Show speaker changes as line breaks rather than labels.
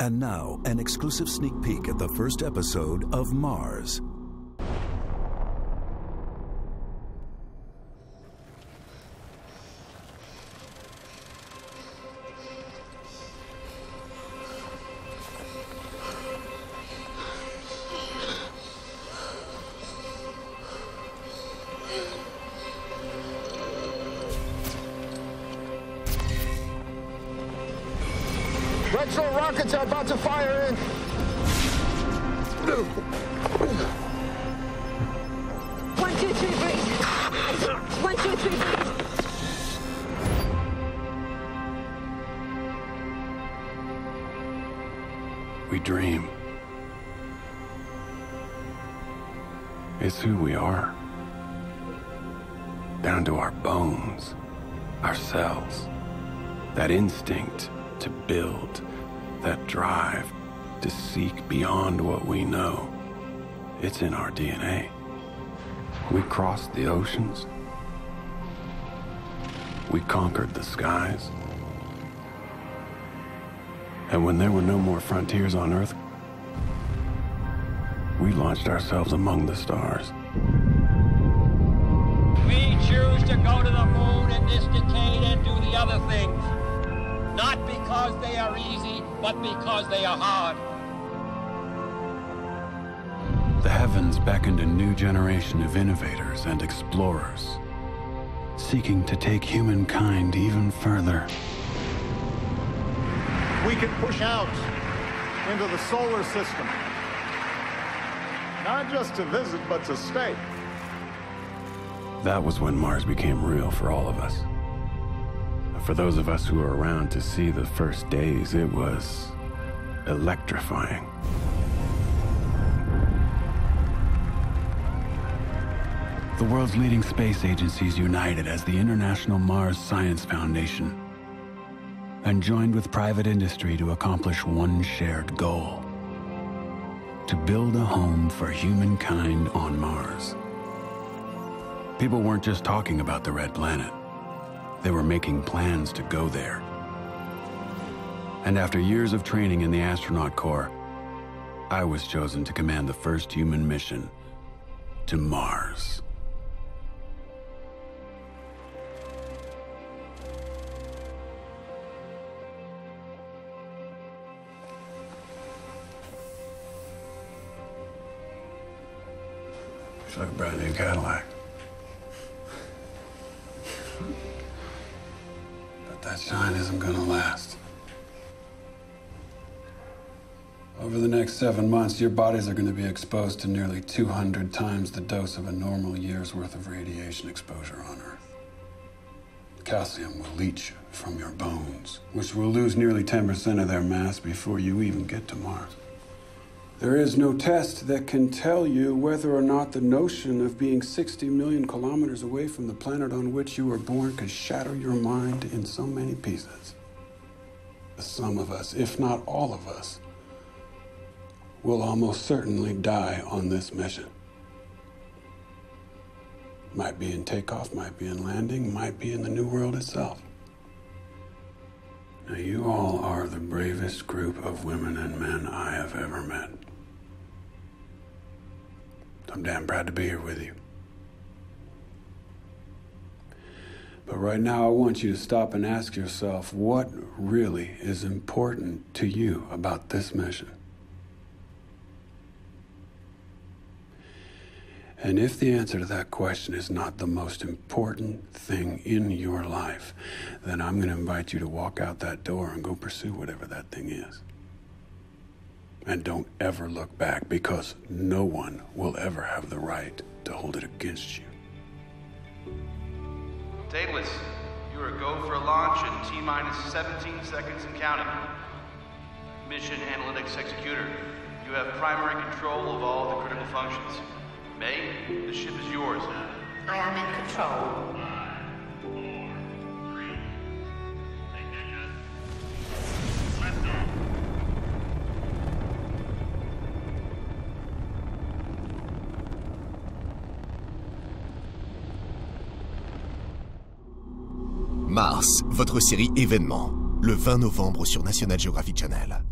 And now, an exclusive sneak peek at the first episode of Mars.
Retro rockets are about to fire in.
One, two, three, breathe. One, two, three, breathe.
We dream. It's who we are. Down to our bones, our cells. That instinct to build, that drive to seek beyond what we know. It's in our DNA. We crossed the oceans. We conquered the skies. And when there were no more frontiers on Earth, we launched ourselves among the stars.
We choose to go to the moon in this decade and do the other because they are easy, but because they are hard.
The heavens beckoned a new generation of innovators and explorers, seeking to take humankind even further.
We can push out into the solar system. Not just to visit, but to stay.
That was when Mars became real for all of us. For those of us who were around to see the first days, it was electrifying. The world's leading space agencies united as the International Mars Science Foundation and joined with private industry to accomplish one shared goal to build a home for humankind on Mars. People weren't just talking about the Red Planet, they were making plans to go there. And after years of training in the astronaut corps, I was chosen to command the first human mission to Mars. Looks like a brand new Cadillac. That shine isn't gonna last. Over the next seven months, your bodies are going to be exposed to nearly 200 times the dose of a normal year's worth of radiation exposure on Earth. Calcium will leach from your bones, which will lose nearly 10% of their mass before you even get to Mars. There is no test that can tell you whether or not the notion of being 60 million kilometers away from the planet on which you were born could shatter your mind in so many pieces. Some of us, if not all of us, will almost certainly die on this mission. Might be in takeoff, might be in landing, might be in the New World itself. Now, you all are the bravest group of women and men I have ever met. I'm damn proud to be here with you. But right now, I want you to stop and ask yourself what really is important to you about this mission. And if the answer to that question is not the most important thing in your life, then I'm going to invite you to walk out that door and go pursue whatever that thing is. And don't ever look back because no one will ever have the right to hold it against you.
Daedalus, you are go for a launch in T minus 17 seconds and counting. Mission Analytics Executor, you have primary control of all the critical functions. May, the ship is yours.
I am in control.
Mars, votre série événement, le 20 novembre sur National Geographic Channel.